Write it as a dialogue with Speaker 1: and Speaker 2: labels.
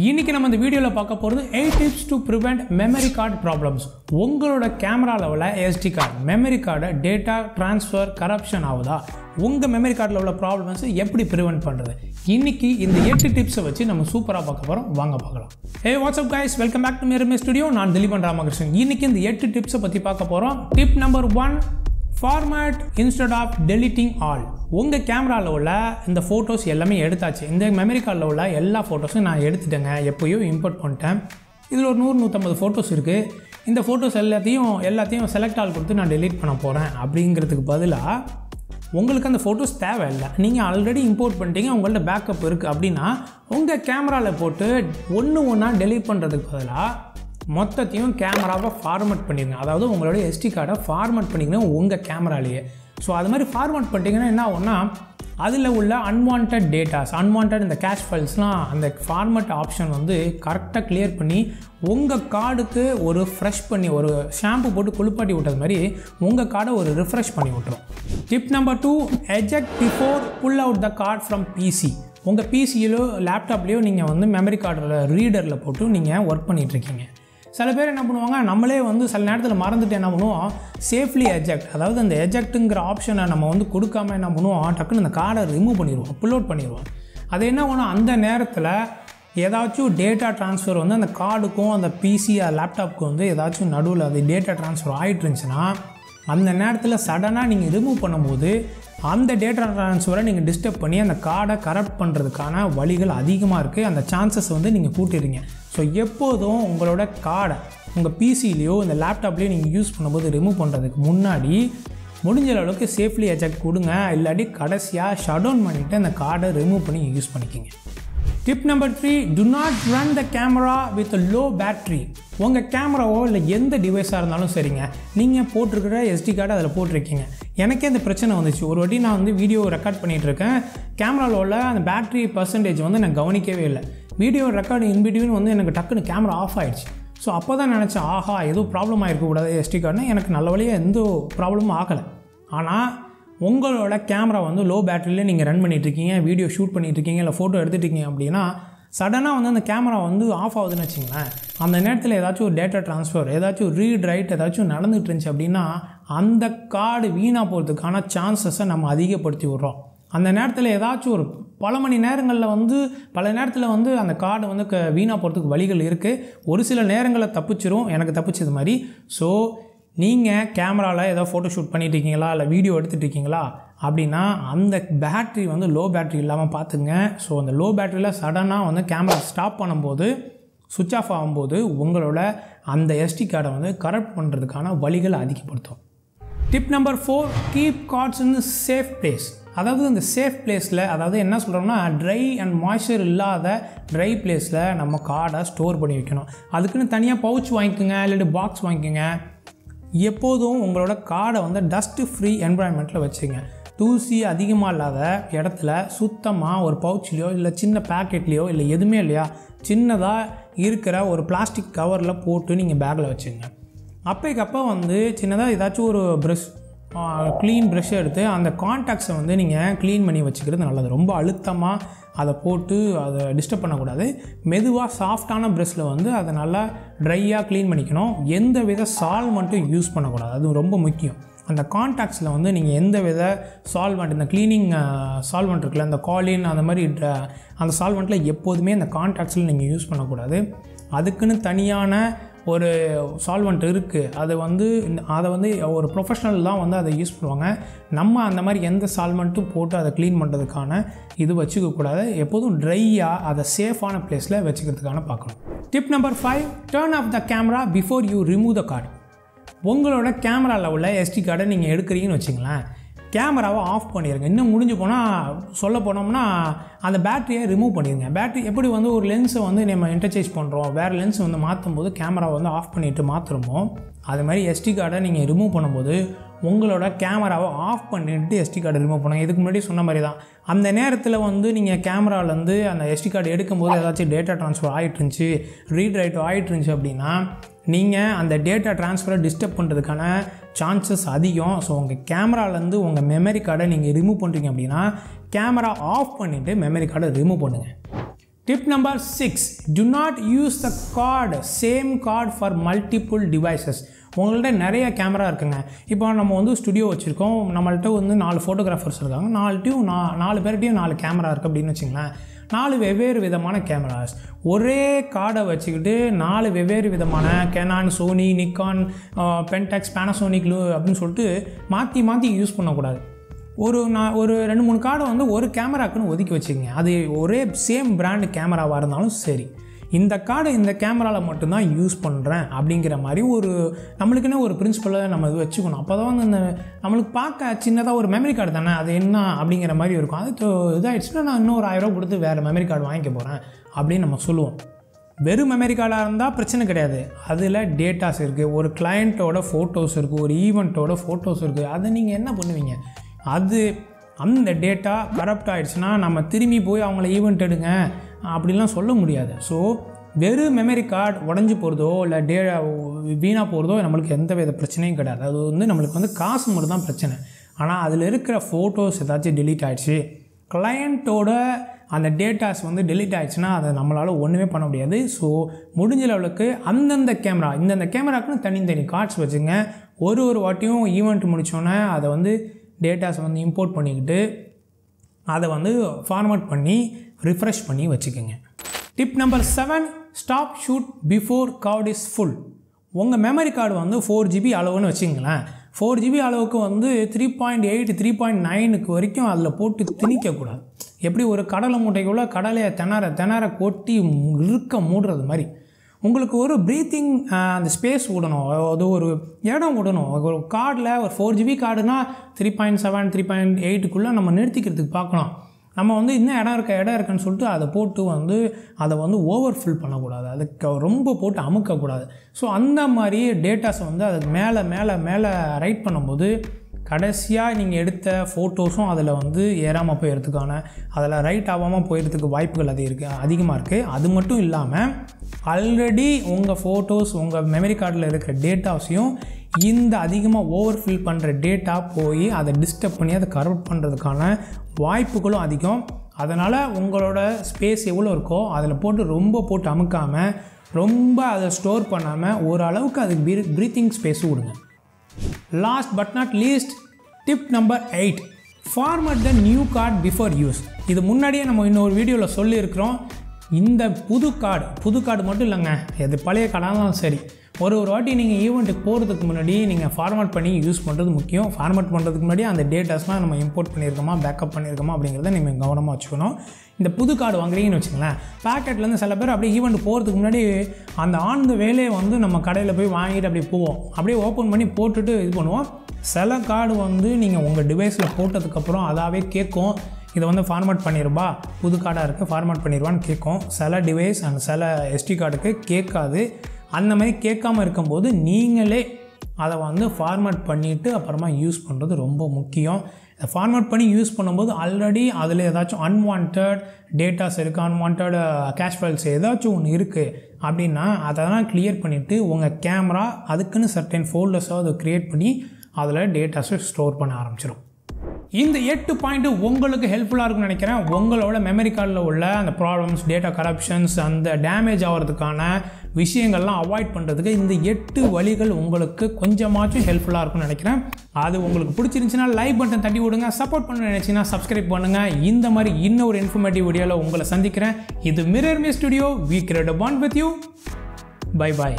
Speaker 1: இன்றைக்கி நம்ம இந்த வீடியோவில் பார்க்க போகிறது eight tips to prevent memory card problems உங்களோட கேமரா லெவலில் எஸ்டி கார்டு மெமரி கார்டை டேட்டா ட்ரான்ஸ்ஃபர் கரப்ஷன் ஆகுதா? உங்கள் மெமரி கார்டில் உள்ள ப்ராப்ளம்ஸை எப்படி ப்ரிவெண்ட் பண்ணுறது இன்றைக்கி இந்த எட்டு டிப்ஸை வச்சு நம்ம சூப்பராக பார்க்க போகிறோம் வாங்க பார்க்கலாம். Hey what's up guys welcome back to mirror me studio நான் திலீபன் ராமகிருஷ்ணன். இன்னைக்கு இந்த எட்டு டிப்ஸை பற்றி பார்க்க போகிறோம் tip number one format instead of deleting all உங்கள் கேமராவில் உள்ள இந்த ஃபோட்டோஸ் எல்லாமே எடுத்தாச்சு. இந்த மெமரி கார்டில் உள்ள எல்லா ஃபோட்டோஸும் நான் எடுத்துட்டேங்க. எப்போயோ இம்போர்ட் பண்ணிட்டேன். இதில் ஒரு நூறு நூற்றம்பது ஃபோட்டோஸ் இருக்குது இந்த ஃபோட்டோஸ் எல்லாத்தையும் எல்லாத்தையும் செலக்ட் ஆல் கொடுத்து நான் டெலீட் பண்ண போகிறேன் அப்படிங்கிறதுக்கு பதிலாக உங்களுக்கு அந்த ஃபோட்டோஸ் தேவையில்லை. நீங்கள் ஆல்ரெடி இம்போர்ட் பண்ணிட்டீங்க உங்கள்ட்ட பேக்கப் இருக்குது அப்படின்னா உங்கள் கேமராவில் போட்டு ஒன்று ஒன்றா டெலீட் பண்ணுறதுக்கு பதிலாக மொத்தத்தையும் கேமராவை ஃபார்மட் பண்ணிடுங்க அதாவது உங்களோட எஸ்டி கார்டை ஃபார்மட் பண்ணிக்கணும் உங்கள் கேமராலேயே. ஸோ அது மாதிரி ஃபார்மட் பண்ணிட்டீங்கன்னா என்ன ஆகும்னா அதில் உள்ள அன்வான்ட் டேட்டாஸ் அன்வான்ட் இந்த கேஷ் ஃபைல்ஸ்லாம் அந்த ஃபார்மட் ஆப்ஷன் வந்து கரெக்டாக கிளியர் பண்ணி உங்கள் கார்டுக்கு ஒரு ஃப்ரெஷ் பண்ணி ஒரு ஷாம்பு போட்டு குளிப்பாட்டி விட்டது மாதிரி உங்கள் கார்டை ஒரு ரிஃப்ரெஷ் பண்ணி விட்டுரும். Tip number two eject before pull out the card from PC உங்கள் பிசியிலோ லேப்டாப்லேயோ நீங்கள் வந்து மெமரி கார்டில் ரீடரில் போட்டு நீங்கள் ஒர்க் பண்ணிகிட்ருக்கீங்க சில பேர் என்ன பண்ணுவாங்க நம்மளே வந்து சில நேரத்தில் மறந்துட்டு என்ன பண்ணுவோம் சேஃப்லி எஜெக்ட் அதாவது அந்த எஜெக்ட்டுங்கிற ஆப்ஷனை நம்ம வந்து கொடுக்காம என்ன பண்ணுவோம் டக்குன்னு அந்த கார்டை ரிமூவ் பண்ணிடுவோம் அப்லோட் பண்ணிடுவோம். அது என்ன பண்ணும் அந்த நேரத்தில் ஏதாச்சும் டேட்டா ட்ரான்ஸ்ஃபர் வந்து அந்த கார்டுக்கும் அந்த பிசி லேப்டாப்புக்கும் வந்து ஏதாச்சும் நடுவில் அது டேட்டா ட்ரான்ஸ்ஃபர் ஆகிட்டு இருந்துச்சுன்னா அந்த நேரத்தில் சடனாக நீங்கள் ரிமூவ் பண்ணும்போது அந்த டேட்டா ட்ரான்ஸ்ஃபரை நீங்கள் டிஸ்டர்ப் பண்ணி அந்த கார்டை கரெக்ட் பண்ணுறதுக்கான வழிகள் அதிகமாக இருக்குது அந்த சான்சஸ் வந்து நீங்கள் கூட்டிடுறீங்க. ஸோ எப்போதும் உங்களோட கார்டை உங்கள் பிசிலேயோ இந்த லேப்டாப்லேயோ நீங்கள் யூஸ் பண்ணும்போது ரிமூவ் பண்ணுறதுக்கு முன்னாடி முடிஞ்ச அளவுக்கு சேஃப்லி எஜெக்ட் கொடுங்க. இல்லாட்டி கடைசியாக ஷட் டவுன் பண்ணிவிட்டு அந்த கார்டை ரிமூவ் பண்ணி யூஸ் பண்ணிக்கிங்க. Tip number three do not run the camera with low battery உங்கள் கேமராவோ இல்லை எந்த டிவைஸாக இருந்தாலும் சரிங்க. நீங்கள் போட்டிருக்கிற எஸ்டி கார்டு அதில் போட்டிருக்கீங்க. எனக்கே அந்த பிரச்சனை வந்துச்சு. ஒரு வாட்டி நான் வந்து வீடியோ ரெக்கார்ட் பண்ணிகிட்ருக்கேன் கேமராவில் உள்ள அந்த பேட்ரி பர்சன்டேஜ் வந்து நான் கவனிக்கவே இல்லை. வீடியோ ரெக்கார்டு இன்பிட்வீன் வந்து எனக்கு டக்குன்னு கேமரா ஆஃப் ஆகிடுச்சு ஸோ அப்போ தான் நினச்சேன் ஆஹா எதுவும் ப்ராப்ளம் ஆகிருக்கக்கூடாது எஸ்டி கார்டுனா எனக்கு நல்ல வழியாக எந்த ப்ராப்ளமும் ஆகலை. ஆனால் உங்களோட கேமரா வந்து லோ பேட்டரியில் நீங்கள் ரன் பண்ணிகிட்ருக்கீங்க வீடியோ ஷூட் பண்ணிகிட்ருக்கீங்க இல்லை ஃபோட்டோ எடுத்துகிட்டீங்க அப்படின்னா சடனாக வந்து அந்த கேமரா வந்து ஆஃப் ஆகுதுன்னு வச்சிங்களேன். அந்த நேரத்தில் ஏதாச்சும் ஒரு டேட்டா ட்ரான்ஸ்ஃபர் ஏதாச்சும் ரீட் ரைட் ஏதாச்சும் நடந்துகிட்டு இருந்துச்சு அப்படின்னா அந்த கார்டு வீணாக போகிறதுக்கான சான்சஸை நம்ம அதிகப்படுத்தி விட்றோம். அந்த நேரத்தில் ஏதாச்சும் ஒரு பல மணி நேரங்களில் வந்து பல நேரத்தில் வந்து அந்த கார்டு வந்து க வீணாக போகிறதுக்கு வழிகள் இருக்குது ஒரு சில நேரங்களில் தப்பிச்சிரும். எனக்கு தப்பிச்சது மாதிரி. ஸோ நீங்கள் கேமராவில் ஏதோ ஃபோட்டோ ஷூட் பண்ணிட்டு இருக்கீங்களா? இல்லை வீடியோ எடுத்துகிட்டு இருக்கீங்களா? அப்படின்னா அந்த பேட்ரி வந்து லோ பேட்ரி இல்லாமல் பார்த்துங்க ஸோ அந்த லோ பேட்டரியில் சடனாக வந்து கேமரா ஸ்டாப் பண்ணும்போது சுவிட்ச் ஆஃப் ஆகும்போது உங்களோட அந்த எஸ்டி கார்டை வந்து கரெக்ட் பண்ணுறதுக்கான வழிகளை அதிகப்படுத்தும். Tip number four keep cards in safe place அதாவது இந்த சேஃப் பிளேஸில் அதாவது என்ன சொல்கிறோம்னா ட்ரை அண்ட் மாய்ச்சர் இல்லாத ட்ரை பிளேஸில் நம்ம கார்டை ஸ்டோர் பண்ணி வைக்கணும். அதுக்குன்னு தனியாக பவுச் வாங்கிக்கோங்க இல்லாட்டி பாக்ஸ் வாங்கிக்கோங்க. எப்போதும் உங்களோட கார்டை வந்து டஸ்ட்டு ஃப்ரீ என்வரான்மெண்ட்டில் வச்சுங்க. தூசி அதிகமாக இல்லாத இடத்துல சுத்தமாக ஒரு பவுச்லேயோ இல்லை சின்ன பேக்கெட்லேயோ இல்லை எதுவுமே இல்லையா சின்னதாக இருக்கிற ஒரு பிளாஸ்டிக் கவரில் போட்டு நீங்கள் பேக்கில் வச்சுங்க. அப்போக்கப்போ வந்து சின்னதாக ஏதாச்சும் ஒரு ப்ரஷ் க்ளீன் ப்ரஷ் எடுத்து அந்த கான்டாக்ட்ஸை வந்து நீங்கள் க்ளீன் பண்ணி வச்சுக்கிறது நல்லது. ரொம்ப அழுத்தமாக அதை போட்டு அதை டிஸ்டர்ப் பண்ணக்கூடாது. மெதுவாக சாஃப்டான ப்ரெஷ்ஷில் வந்து அதை நல்லா ட்ரையாக க்ளீன் பண்ணிக்கணும். எந்த வித சால்மெண்ட்டும் யூஸ் பண்ணக்கூடாது. அது ரொம்ப முக்கியம். அந்த கான்டாக்ட்ஸில் வந்து நீங்கள் எந்த வித சால்வெண்ட் இந்த க்ளீனிங் சால்வெண்ட் இருக்குல்ல அந்த காலின் அந்த மாதிரி அந்த சால்வெண்ட்டில் எப்போதுமே அந்த கான்டாக்ட்ஸில் நீங்கள் யூஸ் பண்ணக்கூடாது. அதுக்குன்னு தனியான ஒரு சால்வெண்ட் இருக்குது அது வந்து அதை வந்து ஒரு ப்ரொஃபஷனல் தான் வந்து அதை யூஸ் பண்ணுவாங்க. நம்ம அந்த மாதிரி எந்த சால்வெண்ட்டும் போட்டு அதை க்ளீன் பண்ணுறதுக்கான இது வச்சுக்கக்கூடாது எப்போதும் ட்ரையாக அதை சேஃபான பிளேஸில் வச்சுக்கிறதுக்கான பார்க்கணும். Tip number five turn off the camera before you remove the card உங்களோட கேமராவில் உள்ள எஸ்டி கார்டை நீங்கள் எடுக்கிறீங்கன்னு வச்சுங்களேன் கேமராவை ஆஃப் பண்ணிடுங்க இன்னும் முடிஞ்சு போனால் சொல்ல போனோம்னா அந்த பேட்டரியை ரிமூவ் பண்ணிடுங்க பேட்டரி எப்படி வந்து ஒரு லென்ஸை வந்து நம்ம இன்டர்சேஞ்ச் பண்ணுறோம் வேறு லென்ஸ் வந்து மாற்றும் போது கேமராவை வந்து ஆஃப் பண்ணிவிட்டு மாற்றுறோமோ அது மாதிரி எஸ்டி கார்டை நீங்கள் ரிமூவ் பண்ணும்போது உங்களோட கேமராவை ஆஃப் பண்ணிட்டு எஸ்டி கார்டு ரிமூவ் பண்ணுங்க. இதுக்கு முன்னாடி சொன்ன மாதிரி தான். அந்த நேரத்தில் வந்து நீங்கள் கேமராலேருந்து அந்த எஸ்டி கார்டு எடுக்கும்போது ஏதாச்சும் டேட்டா ட்ரான்ஸ்ஃபர் ஆகிட்டு இருந்துச்சு ரீட் ரைட் ஆகிட்டு இருந்துச்சு அப்படின்னா நீங்கள் அந்த டேட்டா ட்ரான்ஸ்ஃபரை டிஸ்டர்ப் பண்ணுறதுக்கான சான்சஸ் அதிகம். ஸோ உங்கள் கேமராலேருந்து உங்கள் மெமரி கார்டை நீங்கள் ரிமூவ் பண்ணுறீங்க அப்படின்னா கேமரா ஆஃப் பண்ணிவிட்டு மெமரி கார்டை ரிமூவ் பண்ணுங்கள் tip number six do not use the card same card for multiple devices உங்கள்கிட்ட நிறைய கேமரா இருக்குங்க. இப்போ நம்ம வந்து ஸ்டுடியோ வச்சுருக்கோம். நம்மள்கிட்ட வந்து நாலு ஃபோட்டோகிராஃபர்ஸ் இருக்காங்க. நாலுட்டையும் நா நாலு பேர்கிட்டையும் நாலு கேமரா இருக்குது அப்படின்னு வச்சுங்களேன். நாலு வெவ்வேறு விதமான கேமராஸ் ஒரே கார்டை வச்சுக்கிட்டு நாலு வெவ்வேறு விதமான Canon Sony Nikon Pentax Panasonic அப்படின்னு சொல்லிட்டு மாற்றி மாற்றி யூஸ் பண்ணக்கூடாது. ஒரு நான் ஒரு ரெண்டு மூணு கார்டை வந்து ஒரு கேமராக்குன்னு ஒதுக்கி வச்சுக்கோங்க. அது ஒரே சேம் பிராண்டு கேமராவாக இருந்தாலும் சரி. இந்த கார்டை இந்த கேமராவில் மட்டும்தான் யூஸ் பண்ணுறேன் அப்படிங்கிற மாதிரி ஒரு நம்மளுக்குன்னே ஒரு பிரின்சிபலை நம்ம இது வச்சுக்கணும். அப்போ தான் வந்து இந்த நம்மளுக்கு பார்க்க சின்னதாக ஒரு மெமரி கார்டு தானே அது என்ன அப்படிங்கிற மாதிரி இருக்கும். அது இதாகிடுச்சுன்னா நான் இன்னும் ஒரு ஆயிரம் கொடுத்து வேறு மெமரி கார்டு வாங்கிக்க போகிறேன் அப்படின்னு நம்ம சொல்லுவோம். வெறும் மெமரி கார்டாக இருந்தால் பிரச்சனை கிடையாது. அதில் டேட்டாஸ் இருக்குது ஒரு கிளையண்ட்டோட ஃபோட்டோஸ் இருக்குது ஒரு ஈவெண்ட்டோட ஃபோட்டோஸ் இருக்குது அதை நீங்கள் என்ன பண்ணுவீங்க? அது அந்த டேட்டா கரப்ட் ஆகிடுச்சுன்னா நம்ம திரும்பி போய் அவங்கள ஈவெண்ட் எடுங்க. அப்படிலாம் சொல்ல முடியாது. ஸோ வெறும் மெமரி கார்டு உடஞ்சி போகிறதோ இல்லை டே வீணாக போகிறதோ நம்மளுக்கு எந்த வித பிரச்சனையும் கிடையாது. அது வந்து நம்மளுக்கு வந்து காசு மட்டும் தான் பிரச்சனை. ஆனால் அதில் இருக்கிற ஃபோட்டோஸ் ஏதாச்சும் டெலீட் ஆகிடுச்சு கிளையண்ட்டோட அந்த டேட்டாஸ் வந்து டெலீட் ஆயிடுச்சுன்னா அதை நம்மளால் ஒன்றுமே பண்ண முடியாது. ஸோ முடிஞ்ச லெவலுக்கு அந்தந்த கேமரா இந்தந்த கேமராக்குன்னு தனித்தனி கார்ட்ஸ் வச்சுங்க. ஒரு ஒரு வாட்டியும் ஈவெண்ட் முடித்தோன்னே அதை வந்து டேட்டாஸை வந்து இம்போர்ட் பண்ணிக்கிட்டு அதை வந்து ஃபார்மேட் பண்ணி ரிஃப்ரெஷ் பண்ணி வச்சுக்கோங்க. Tip number seven stop shoot before card is full உங்கள் மெமரி கார்டு வந்து ஃபோர் ஜிபி அளவுன்னு வச்சுங்களேன் ஃபோர் ஜிபி அளவுக்கு வந்து three point eight three point நைனுக்கு வரைக்கும் அதில் போட்டு திணிக்கக்கூடாது. எப்படி ஒரு கடலை மூட்டைக்குள்ளே கடலையை திணற திணற கொட்டி இருக்க மூடுறது மாதிரி. உங்களுக்கு ஒரு ப்ரீத்திங் அந்த ஸ்பேஸ் விடணும். அது ஒரு இடம் விடணும். ஒரு கார்டில் ஒரு four GB கார்டுனா three point seven three point எயிட்டுக்குள்ளே நம்ம நிறுத்திக்கிறதுக்கு பார்க்கலாம். நம்ம வந்து இன்னும் இடம் இருக்க இடம் இருக்குன்னு சொல்லிட்டு அதை போட்டு வந்து அதை வந்து ஓவர் ஃபில் பண்ணக்கூடாது. அதுக்கு ரொம்ப போட்டு அமுக்கக்கூடாது. ஸோ அந்த மாதிரி டேட்டாஸை வந்து அதுக்கு மேலே மேலே மேலே ரைட் பண்ணும்போது கடைசியாக நீங்கள் எடுத்த ஃபோட்டோஸும் அதில் வந்து ஏறாமல் போயிடுறதுக்கான அதில் ரைட் ஆகாமல் போயிடுறதுக்கு வாய்ப்புகள் அது இருக்குது அதிகமாக இருக்குது அது மட்டும் இல்லாமல் ஆல்ரெடி உங்கள் ஃபோட்டோஸ் உங்கள் மெமரி கார்டில் இருக்கிற டேட்டாஸையும் இந்த அதிகமாக ஓவர் ஃபில் பண்ணுற டேட்டா போய் அதை டிஸ்டர்ப் பண்ணி அதை கரெக்ட் பண்ணுறதுக்கான வாய்ப்புகளும் அதிகம். அதனால் உங்களோட ஸ்பேஸ் எவ்வளோ இருக்கோ அதில் போட்டு ரொம்ப போட்டு அமுக்காமல் ரொம்ப அதை ஸ்டோர் பண்ணாமல் ஓரளவுக்கு அதுக்கு ப்ரீத்திங் ஸ்பேஸும் விடுங்க last but not least tip number eight format the new card before use இது முன்னாடியே நம்ம இன்னொரு வீடியோவில் சொல்லியிருக்கிறோம். இந்த புது கார்டு புது கார்டு மட்டும் இல்லைங்க. எது பழைய கார்டாக இருந்தாலும் சரி. ஒரு ஒரு வாட்டி நீங்கள் ஈவெண்ட்டுக்கு போகிறதுக்கு முன்னாடி நீங்கள் ஃபார்மேட் பண்ணி யூஸ் பண்ணுறது முக்கியம். ஃபார்மேட் பண்ணுறதுக்கு முன்னாடி அந்த டேட்டாஸ்லாம் நம்ம இம்போர்ட் பண்ணியிருக்கோமா பேக்கப் பண்ணியிருக்கோமா அப்படிங்கிறத நீங்கள் கவனமாக வச்சுக்கணும். இந்த புது கார்டு வாங்குறீங்கன்னு வச்சுங்களேன் பேக்கெட்லேருந்து சில பேர் அப்படியே ஈவெண்ட் போகிறதுக்கு முன்னாடி அந்த ஆன் த வேலையை வந்து நம்ம கடையில் போய் வாங்கிட்டு அப்படியே போவோம். அப்படியே ஓப்பன் பண்ணி போட்டுட்டு இது பண்ணுவோம். சில கார்டு வந்து நீங்கள் உங்கள் டிவைஸில் போட்டதுக்கப்புறம் அதாவே கேட்கும். இதை வந்து ஃபார்மேட் பண்ணிருப்பா? புது கார்டாக இருக்குது ஃபார்மேட் பண்ணிடுவான்னு கேட்கும். சில டிவைஸ் அண்ட் சில எஸ்டி கார்டுக்கு கேட்காது. அந்த மாதிரி கேட்காம இருக்கும்போது நீங்களே அதை வந்து ஃபார்மேட் பண்ணிவிட்டு அப்புறமா யூஸ் பண்ணுறது ரொம்ப முக்கியம். இதை ஃபார்மேட் பண்ணி யூஸ் பண்ணும்போது ஆல்ரெடி அதில் ஏதாச்சும் அன்வான்ட் டேட்டாஸ் இருக்குது அன்வான்ட் கேஷ் ஃபைல்ஸ் ஏதாச்சும் ஒன்று இருக்குது அப்படின்னா அதெல்லாம் கிளியர் பண்ணிவிட்டு உங்கள் கேமரா அதுக்குன்னு சர்டன் ஃபோல்டர்ஸோ அதை க்ரியேட் பண்ணி அதில் டேட்டாஸை ஸ்டோர் பண்ண ஆரம்பிச்சிடும் இந்த எட்டு பாயிண்ட் உங்களுக்கு ஹெல்ப்ஃபுல்லாக இருக்கும்னு நினைக்கிறேன். உங்களோட மெமரி கார்டில் உள்ள அந்த ப்ராப்ளம்ஸ் டேட்டா கரப்ஷன்ஸ் அந்த டேமேஜ் ஆகிறதுக்கான விஷயங்கள்லாம் அவாய்ட் பண்ணுறதுக்கு இந்த எட்டு வழிகள் உங்களுக்கு கொஞ்சமாச்சும் ஹெல்ப்ஃபுல்லாக இருக்கும்னு நினைக்கிறேன். அது உங்களுக்கு பிடிச்சிருந்துச்சுன்னா லைக் பட்டன் தட்டி விடுங்க சப்போர்ட் பண்ண நினச்சின்னா சப்ஸ்கிரைப் பண்ணுங்கள் இந்த மாதிரி இன்னொரு இன்ஃபர்மேட்டிவ் வீடியோவில் உங்களை சந்திக்கிறேன். இது mirror me studio we great bond with you bye bye